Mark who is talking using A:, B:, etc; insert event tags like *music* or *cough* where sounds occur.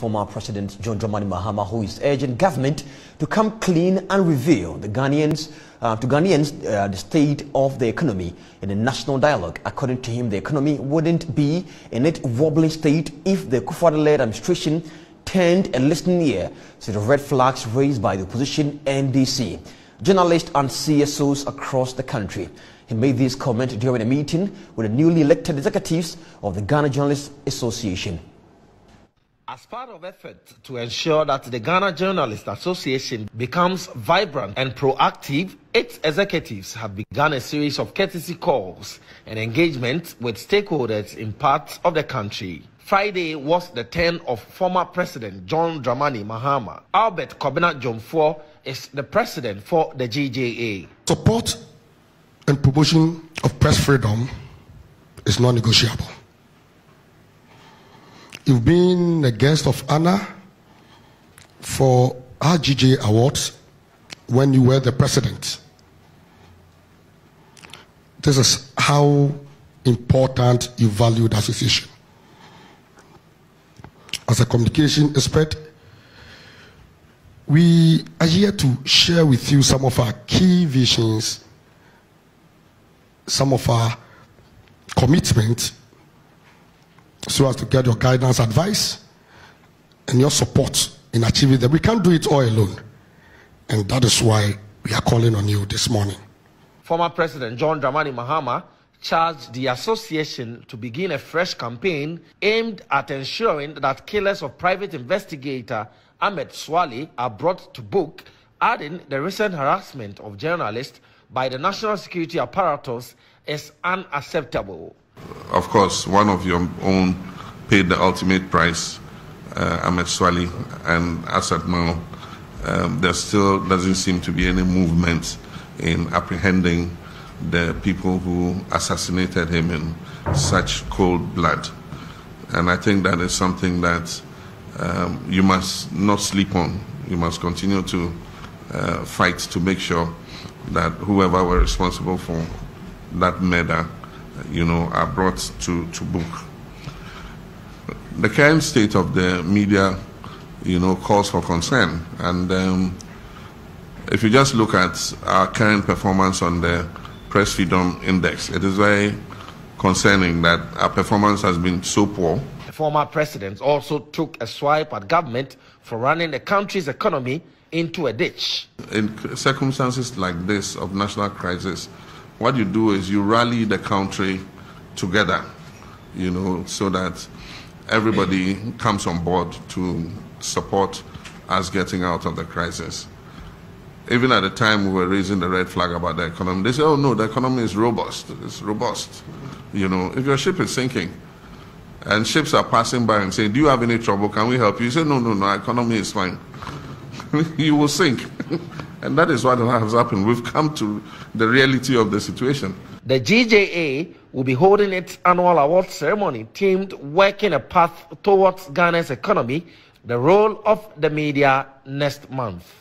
A: Former President John Dramani Mahama, who is urging government to come clean and reveal the Ghanaians, uh, to Ghanaians uh, the state of the economy in a national dialogue. According to him, the economy wouldn't be in its wobbly state if the Kufuor-led administration turned a listening ear to the red flags raised by the opposition NDC. Journalists and CSOs across the country. He made this comment during a meeting with the newly elected executives of the Ghana Journalists Association.
B: As part of effort to ensure that the Ghana Journalists Association becomes vibrant and proactive, its executives have begun a series of courtesy calls and engagement with stakeholders in parts of the country. Friday was the turn of former President John Dramani Mahama. Albert Kwabena Dwumfour is the president for the GJA.
C: Support and promotion of press freedom is non-negotiable. You've been a guest of honor for our GJ Awards when you were the president. This is how important you value the association. As a communication expert, we are here to share with you some of our key visions, some of our commitments so as to get your guidance, advice, and your support in achieving that. We can't do it all alone. And that is why we are calling on you this morning.
B: Former President John Dramani Mahama charged the association to begin a fresh campaign aimed at ensuring that killers of private investigator Ahmed Suale are brought to book, adding the recent harassment of journalists by the national security apparatus is unacceptable
D: of course, one of your own paid the ultimate price, uh, Ahmed Suale and as at now, um, there still doesn't seem to be any movement in apprehending the people who assassinated him in such cold blood. And I think that is something that um, you must not sleep on. You must continue to uh, fight to make sure that whoever were responsible for that murder you know, are brought to, to book. The current state of the media, you know, calls for concern. And um, if you just look at our current performance on the Press Freedom Index, it is very concerning that our performance has been so poor.
B: The former president also took a swipe at government for running the country's economy into a ditch.
D: In circumstances like this of national crisis, what you do is you rally the country together, you know, so that everybody comes on board to support us getting out of the crisis. Even at the time we were raising the red flag about the economy, they say, oh no, the economy is robust. It's robust. You know, if your ship is sinking and ships are passing by and saying, do you have any trouble? Can we help you? You say, no, no, no, economy is fine. *laughs* you will sink. *laughs* And that is what has happened. We've come to the reality of the situation.
B: The GJA will be holding its annual award ceremony themed Working a Path Towards Ghana's Economy, the role of the media next month.